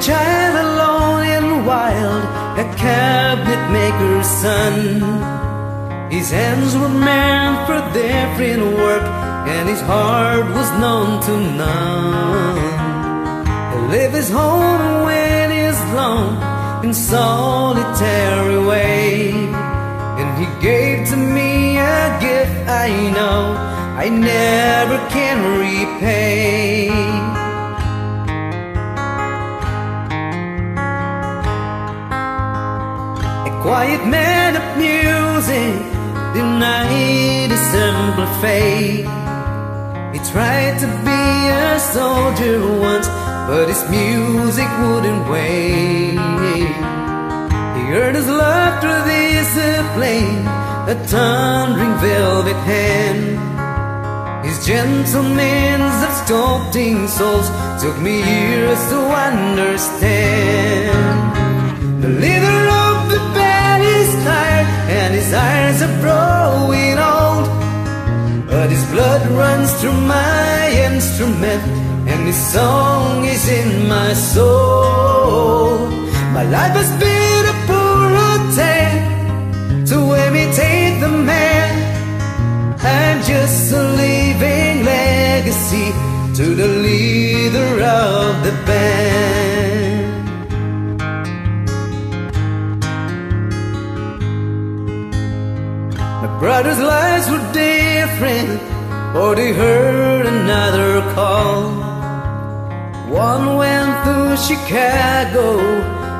child alone and wild, a cabinet maker's son. His hands were meant for different work, and his heart was known to none. He lived his home when he's alone in solitary way, and he gave to me a gift I know I never can repay. Quiet man of music denied a simple fate. He tried to be a soldier once, but his music wouldn't wait. He earned his love through discipline, a thundering velvet hand. His gentle means of sculpting souls took me years to understand. But his blood runs through my instrument and his song is in my soul. My life has been a poor attempt to imitate the man. I'm just a living legacy to the leader of the band. Brother's lives were different, or they heard another call. One went to Chicago,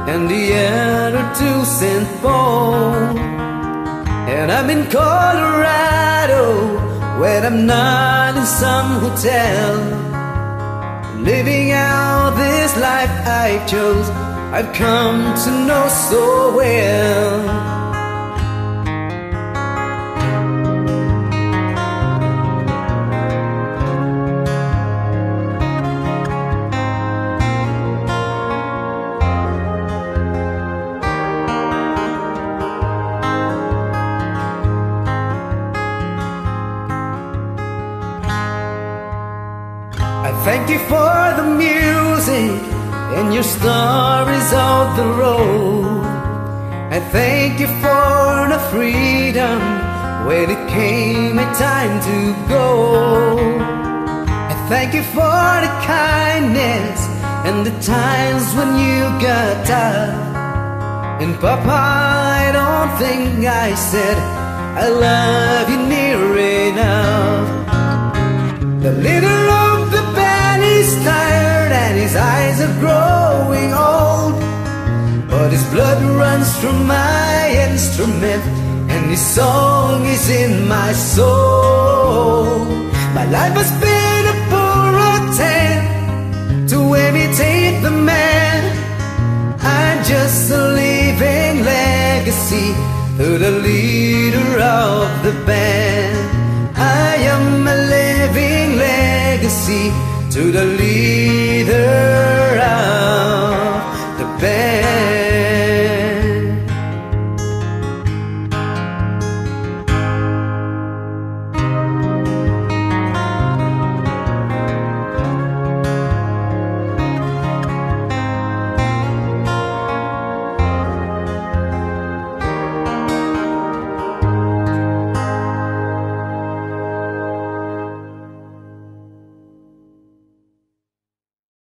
and the other to St. Paul. And I'm in Colorado, where I'm not in some hotel. Living out this life I chose, I've come to know so well. You for the music and your stories of the road. I thank you for the freedom when it came a time to go. I thank you for the kindness and the times when you got tough. And Papa, I don't think I said I love you near enough. Blood runs through my instrument and his song is in my soul. My life has been a poor attempt to imitate the man. I'm just a living legacy to the leader of the band. I am a living legacy to the leader of the band.